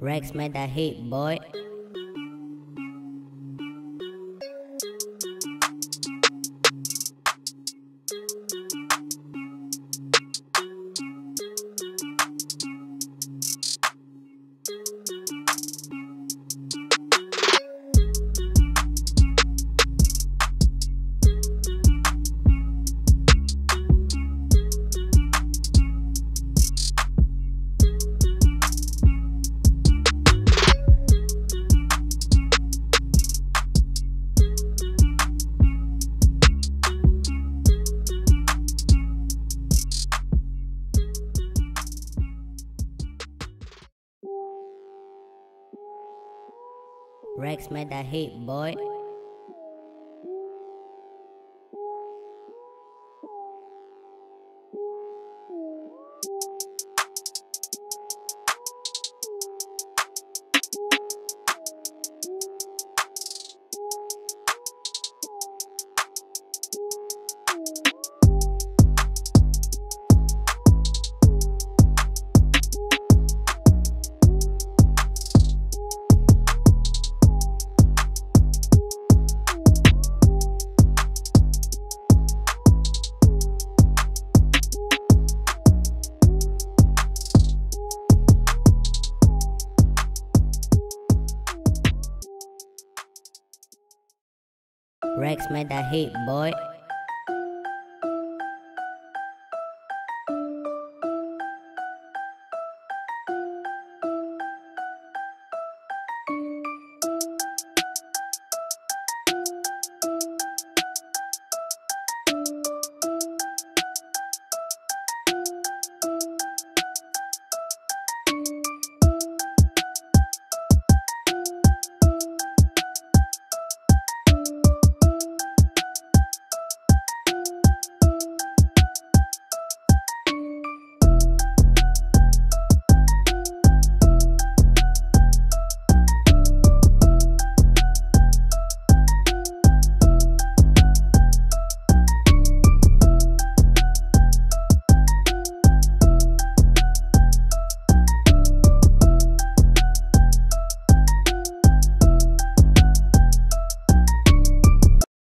Rex made that hit, boy. Rex made that hit, boy. Rex made that hit, boy.